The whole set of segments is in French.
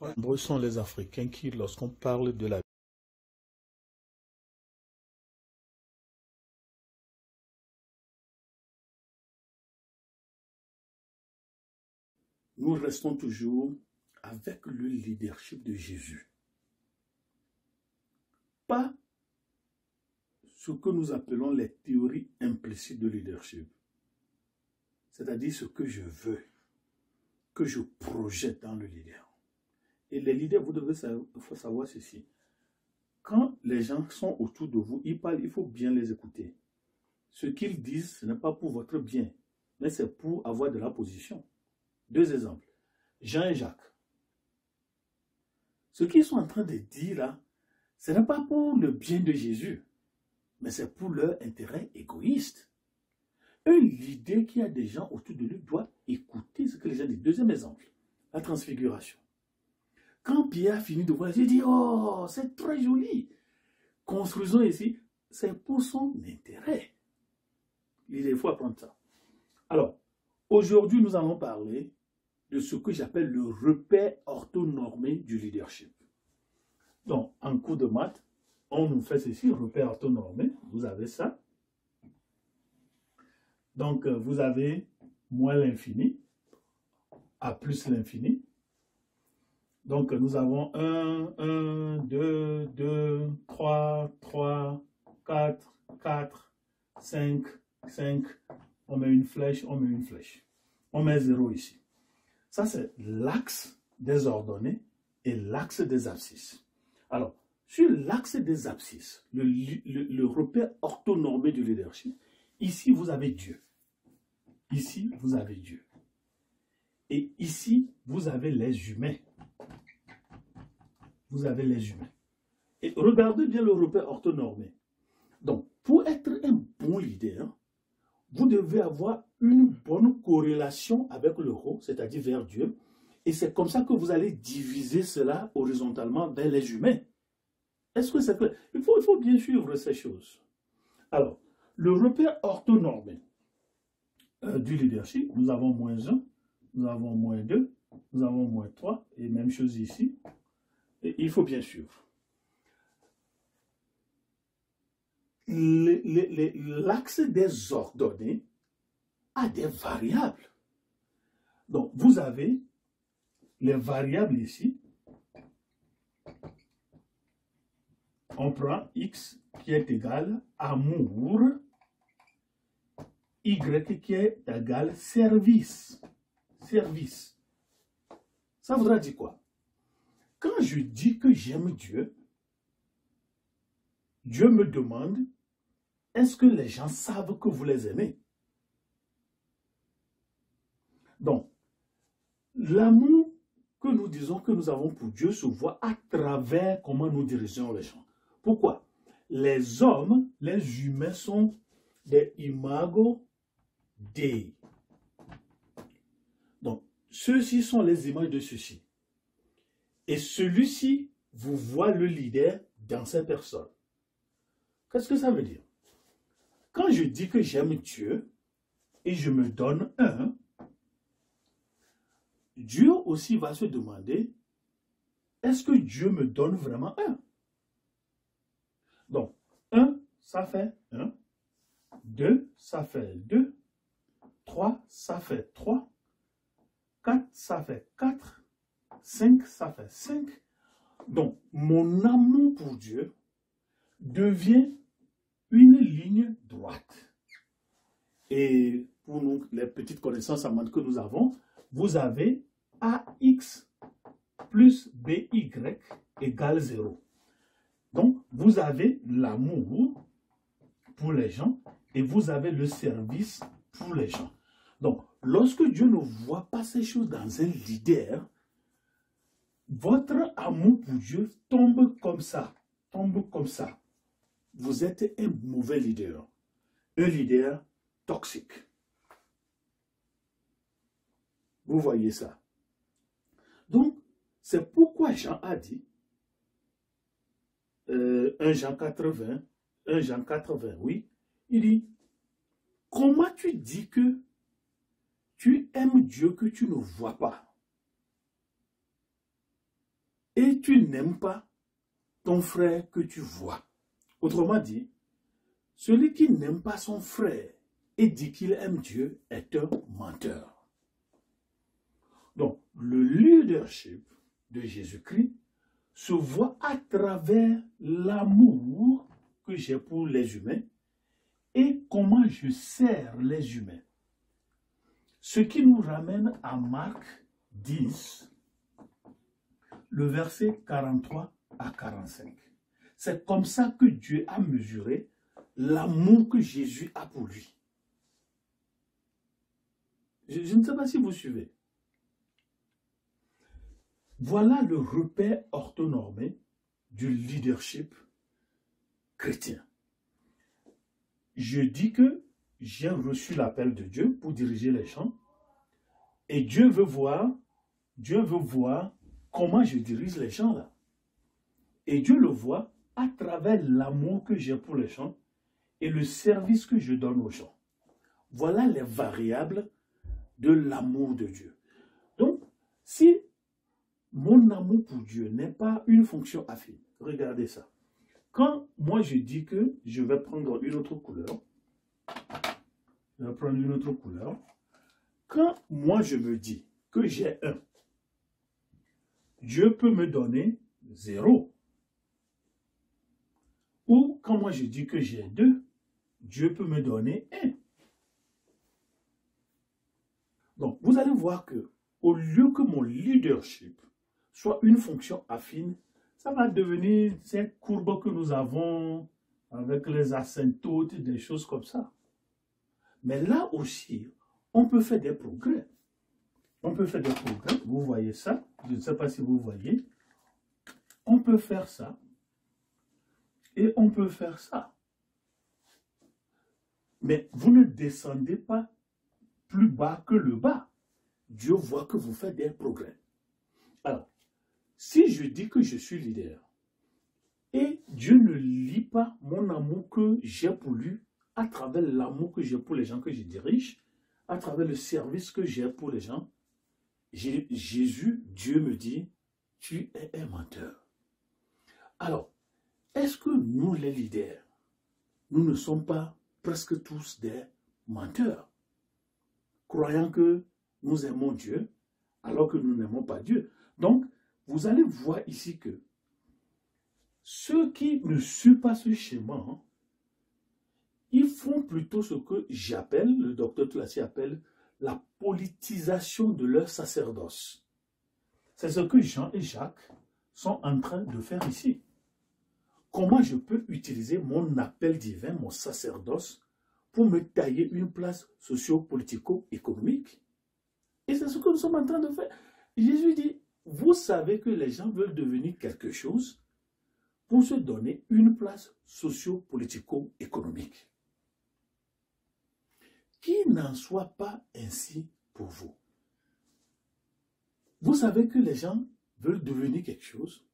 Nombreux sont les Africains qui, lorsqu'on parle de la nous restons toujours avec le leadership de Jésus. Pas ce que nous appelons les théories implicites de leadership. C'est-à-dire ce que je veux, que je projette dans le leader. Et les leaders, vous devez savoir, ceci. Quand les gens sont autour de vous, ils parlent, il faut bien les écouter. Ce qu'ils disent, ce n'est pas pour votre bien, mais c'est pour avoir de la position. Deux exemples. Jean et Jacques. Ce qu'ils sont en train de dire là, ce n'est pas pour le bien de Jésus, mais c'est pour leur intérêt égoïste. Un leader qui a des gens autour de lui doit écouter ce que les gens disent. Deuxième exemple, la transfiguration. Quand Pierre a fini de voir, il dit, oh, c'est très joli. Construisons ici, c'est pour son intérêt. Il faut apprendre ça. Alors, aujourd'hui, nous allons parler de ce que j'appelle le repère orthonormé du leadership. Donc, en cours de maths, on nous fait ceci, repère orthonormé. Vous avez ça. Donc, vous avez moins l'infini, à plus l'infini. Donc, nous avons 1, 1, 2, 2, 3, 3, 4, 4, 5, 5. On met une flèche, on met une flèche. On met 0 ici. Ça, c'est l'axe des ordonnées et l'axe des abscisses. Alors, sur l'axe des abscisses, le, le, repère orthonormé du leadership, ici, vous avez Dieu. Ici, vous avez Dieu. Et ici, vous avez les humains. Vous avez les humains. Et regardez bien le repère orthonormé. Donc, pour être un bon leader, vous devez avoir une bonne corrélation avec le haut, c'est-à-dire vers Dieu. Et c'est comme ça que vous allez diviser cela horizontalement vers les humains. Est-ce que c'est clair? Il faut, il faut bien suivre ces choses. Alors, le repère orthonormé euh, du leadership, nous avons moins 1, nous avons moins 2, nous avons moins 3, et même chose ici. Il faut bien suivre. l'axe des ordonnées a des variables. Donc, vous avez les variables ici. On prend x qui est égal à amour, y qui est égal service. Service. Ça voudra dire quoi? Quand je dis que j'aime Dieu, Dieu me demande, est-ce que les gens savent que vous les aimez? Donc, l'amour que nous disons que nous avons pour Dieu se voit à travers comment nous dirigeons les gens. Pourquoi? Les hommes, les humains sont des imago Dei. Donc, ceux-ci sont les images de ceux-ci. Et celui-ci vous voit le leader dans ces personnes. Qu'est-ce que ça veut dire? Quand je dis que j'aime Dieu et je me donne un, Dieu aussi va se demander, est-ce que Dieu me donne vraiment un? Donc, un, ça fait un. Deux, ça fait deux. Trois, ça fait trois. Quatre, ça fait quatre. Cinq, ça fait cinq. Donc, mon amour pour Dieu devient une ligne droite. Et pour nous, les petites connaissances amandes que nous avons, vous avez AX plus BY égale 0. Donc, vous avez l'amour pour les gens et vous avez le service pour les gens. Donc, lorsque Dieu ne voit pas ces choses dans un leader, votre amour pour Dieu tombe comme ça, tombe comme ça vous êtes un mauvais leader, un leader toxique. Vous voyez ça. Donc, c'est pourquoi Jean a dit, euh, 1 Jean 80, 1 Jean 80, oui, il dit, comment tu dis que tu aimes Dieu que tu ne vois pas? Et tu n'aimes pas ton frère que tu vois. Autrement dit, celui qui n'aime pas son frère et dit qu'il aime Dieu est un menteur. Donc, le leadership de Jésus-Christ se voit à travers l'amour que j'ai pour les humains et comment je sers les humains. Ce qui nous ramène à Marc 10, le verset 43 à 45. C'est comme ça que Dieu a mesuré l'amour que Jésus a pour lui. Je, ne sais pas si vous suivez. Voilà le repère orthonormé du leadership chrétien. Je dis que j'ai reçu l'appel de Dieu pour diriger les champs et Dieu veut voir, Dieu veut voir comment je dirige les champs là. Et Dieu le voit à travers l'amour que j'ai pour les champs et le service que je donne aux gens. Voilà les variables de l'amour de Dieu. Donc, si mon amour pour Dieu n'est pas une fonction affine, regardez ça. Quand moi je dis que je vais prendre une autre couleur, je vais prendre une autre couleur, quand moi je me dis que j'ai un, Dieu peut me donner zéro. Ou quand moi je dis que j'ai deux, Dieu peut me donner un. Donc, vous allez voir que au lieu que mon leadership soit une fonction affine, ça va devenir ces courbes que nous avons avec les asymptotes, des choses comme ça. Mais là aussi, on peut faire des progrès. On peut faire des progrès. Vous voyez ça. Je ne sais pas si vous voyez. On peut faire ça. Et on peut faire ça. Mais vous ne descendez pas plus bas que le bas. Dieu voit que vous faites des progrès. Alors, si je dis que je suis leader, et Dieu ne lit pas mon amour que j'ai pour lui à travers l'amour que j'ai pour les gens que je dirige, à travers le service que j'ai pour les gens, Jésus, Dieu me dit, tu es un menteur. Alors, est-ce que nous, les leaders, nous ne sommes pas presque tous des menteurs, croyant que nous aimons Dieu alors que nous n'aimons pas Dieu? Donc, vous allez voir ici que ceux qui ne suivent pas ce schéma, hein, ils font plutôt ce que j'appelle, le docteur Tlassi appelle, la politisation de leur sacerdoce. C'est ce que Jean et Jacques sont en train de faire ici. Comment je peux utiliser mon appel divin, mon sacerdoce, pour me tailler une place socio-politico-économique? Et c'est ce que nous sommes en train de faire. Jésus dit, vous savez que les gens veulent devenir quelque chose pour se donner une place socio-politico-économique. Qu'il n'en soit pas ainsi pour vous. Vous savez que les gens veulent devenir quelque chose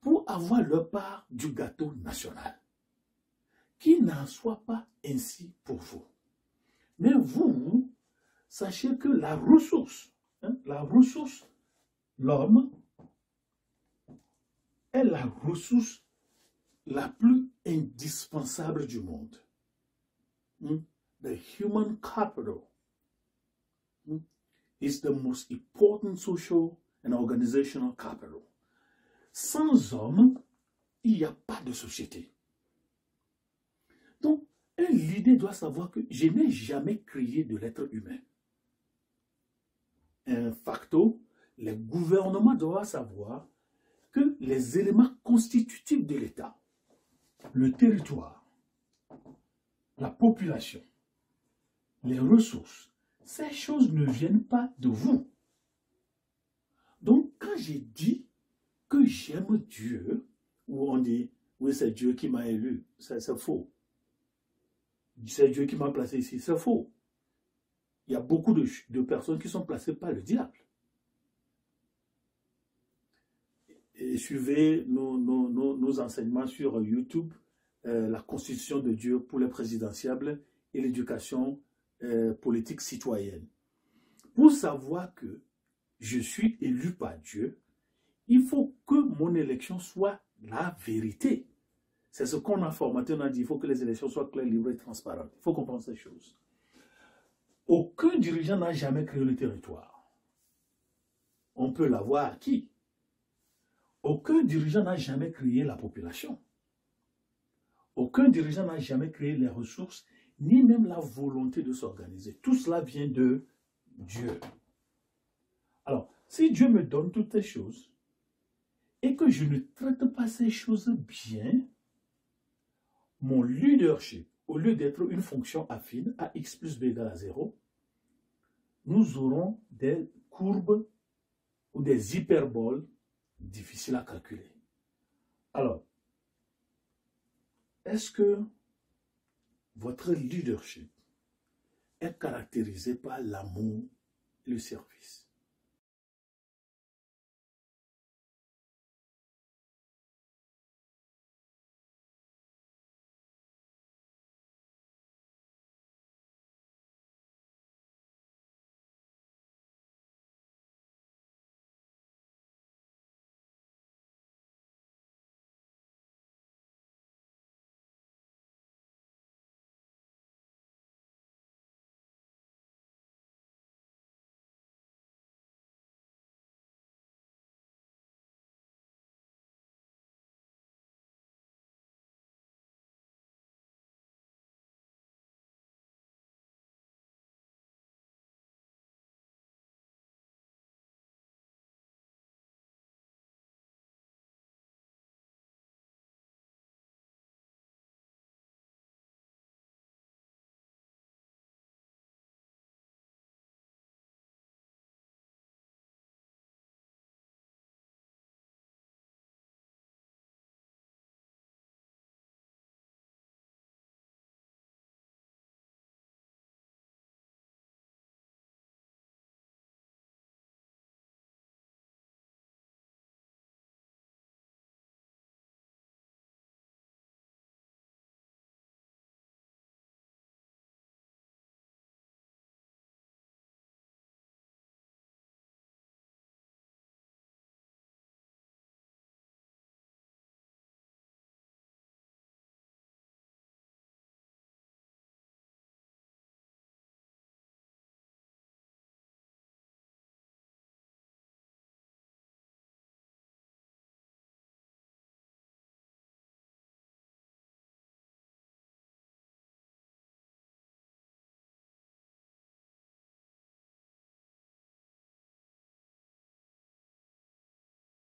pour avoir leur part du gâteau national. Qu'il n'en soit pas ainsi pour vous. Mais vous, sachez que la ressource, hein, la ressource, l'homme, est la ressource la plus indispensable du monde. Hmm? The human capital hmm, is the most important social and organizational capital. Sans homme, il n'y a pas de société. Donc, l'idée doit savoir que je n'ai jamais créé de l'être humain. Un facto, les gouvernements doivent savoir que les éléments constitutifs de l'État, le territoire, la population, les ressources, ces choses ne viennent pas de vous. Donc, quand j'ai dit que j'aime Dieu, ou on dit, oui, c'est Dieu qui m'a élu, c'est faux. C'est Dieu qui m'a placé ici, c'est faux. Il y a beaucoup de, personnes qui sont placées par le diable. suivez nos, nos, enseignements sur YouTube, euh, la constitution de Dieu pour les présidentiables et l'éducation euh, politique citoyenne. Pour savoir que je suis élu par Dieu, il faut que mon élection soit la vérité. C'est ce qu'on a formaté, on a dit, il faut que les élections soient claires, libres et transparentes. Il faut comprendre ces choses. Aucun dirigeant n'a jamais créé le territoire. On peut l'avoir acquis. Aucun dirigeant n'a jamais créé la population. Aucun dirigeant n'a jamais créé les ressources, ni même la volonté de s'organiser. Tout cela vient de Dieu. Alors, si Dieu me donne toutes ces choses et que je ne traite pas ces choses bien, mon leadership, au lieu d'être une fonction affine à x plus b égale à 0, nous aurons des courbes ou des hyperboles difficiles à calculer. Alors, est-ce que votre leadership est caractérisé par l'amour le service